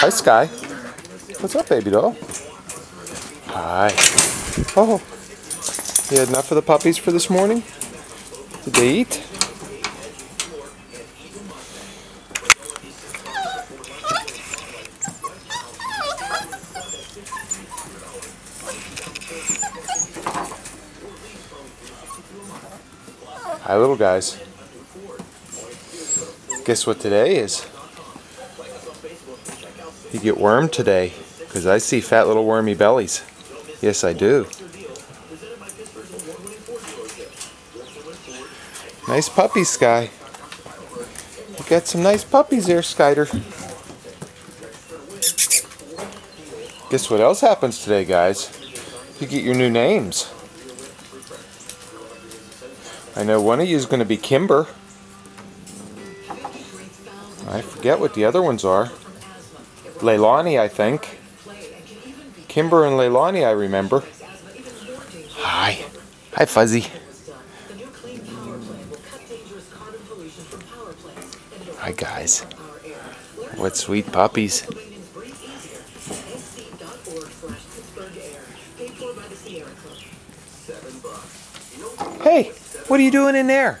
Hi, Skye. What's up, baby doll? Hi. Oh, you had enough of the puppies for this morning? Did they eat? Hi, little guys. Guess what today is? You get wormed today, because I see fat little wormy bellies. Yes, I do. Nice puppies, Skye. You got some nice puppies there, Skyder. Guess what else happens today, guys? You get your new names. I know one of you is going to be Kimber. I forget what the other ones are. Leilani, I think. Kimber and Leilani, I remember. Hi. Hi, Fuzzy. Hi, guys. What sweet puppies. Hey, what are you doing in there?